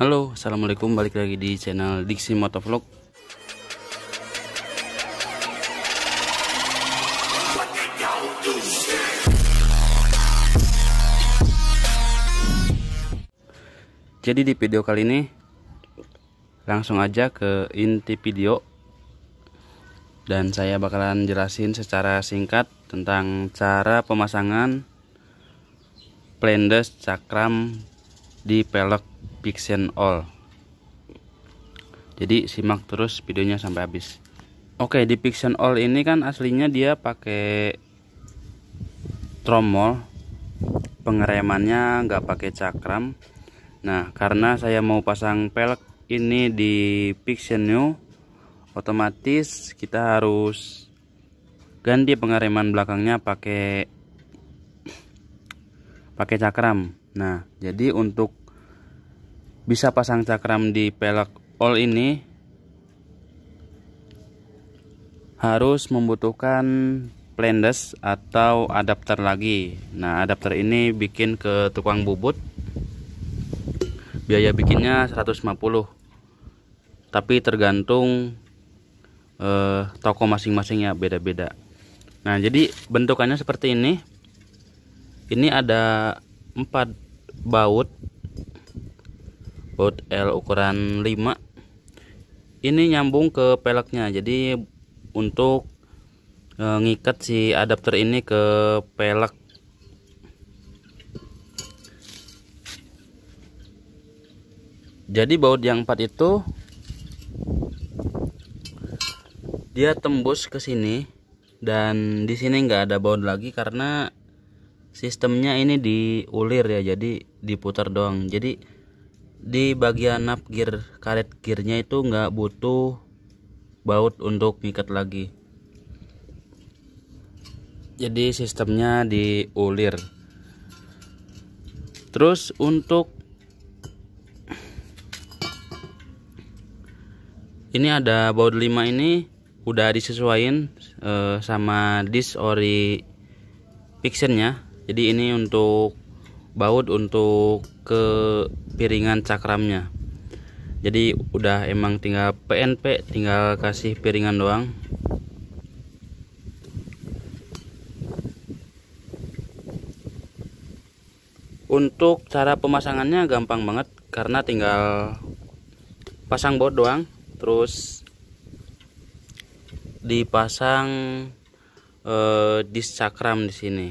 Halo, assalamualaikum. Balik lagi di channel Diksi Motovlog. Jadi di video kali ini langsung aja ke inti video dan saya bakalan jelasin secara singkat tentang cara pemasangan plendes cakram di pelek Pixen All. Jadi simak terus videonya sampai habis. Oke di Pixen All ini kan aslinya dia pakai tromol. Pengeremannya nggak pakai cakram. Nah karena saya mau pasang pelek ini di Pixen New otomatis kita harus ganti pengereman belakangnya pakai pakai cakram. Nah jadi untuk bisa pasang cakram di pelek all ini. Harus membutuhkan plendes atau adapter lagi. Nah adapter ini bikin ke tukang bubut. Biaya bikinnya 150 tapi tergantung eh, toko masing-masing ya beda-beda. Nah jadi bentukannya seperti ini. Ini ada empat baut baut L ukuran 5 ini nyambung ke peleknya. Jadi untuk e, ngikat si adapter ini ke pelek. Jadi baut yang 4 itu dia tembus ke sini dan di sini nggak ada baut lagi karena sistemnya ini diulir ya jadi diputar doang. Jadi di bagian nap gear karet gearnya itu nggak butuh baut untuk ngikat lagi. Jadi sistemnya diulir. Terus untuk ini ada baut 5 ini udah disesuaikan uh, sama dis ori fixennya jadi ini untuk baut untuk ke piringan cakramnya. Jadi udah emang tinggal PNP tinggal kasih piringan doang. Untuk cara pemasangannya gampang banget karena tinggal pasang baut doang. Terus dipasang eh, dis cakram di sini.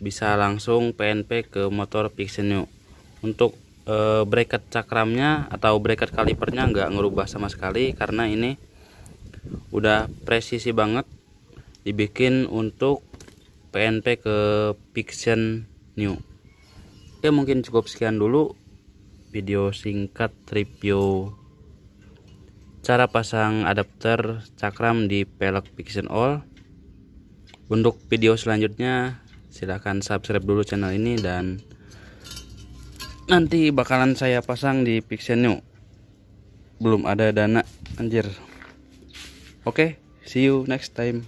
Bisa langsung PNP ke motor Pixenio untuk e, bracket cakramnya atau bracket kalipernya nggak ngerubah sama sekali karena ini udah presisi banget. Dibikin untuk PNP ke Pixen New. Oke mungkin cukup sekian dulu video singkat review cara pasang adapter cakram di pelek Pixen All. Untuk video selanjutnya silahkan subscribe dulu channel ini dan nanti bakalan saya pasang di Pixenio belum ada dana anjir. Oke okay, see you next time